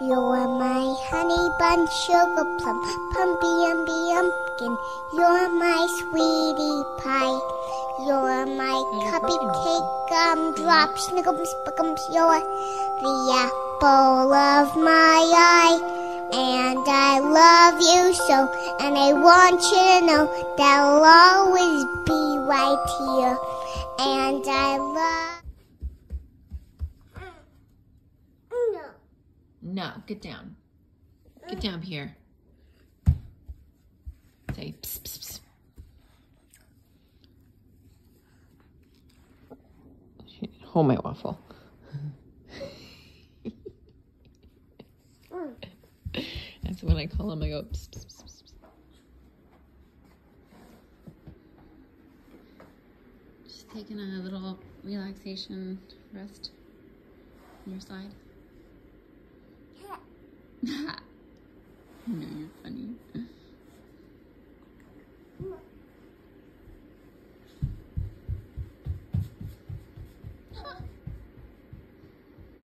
You're my honey bun, sugar plum, pumpy umby umpkin. You're my sweetie pie. You're my oh, cupcake gumdrop, snickums, spickums. You're the apple of my eye. And I love you so, and I want you to know that I'll always be right here. And I love. No. No, get down. Get down here. Say psst. Hold my waffle. That's what I call him. I go psst. Just taking a little relaxation rest on your side. No,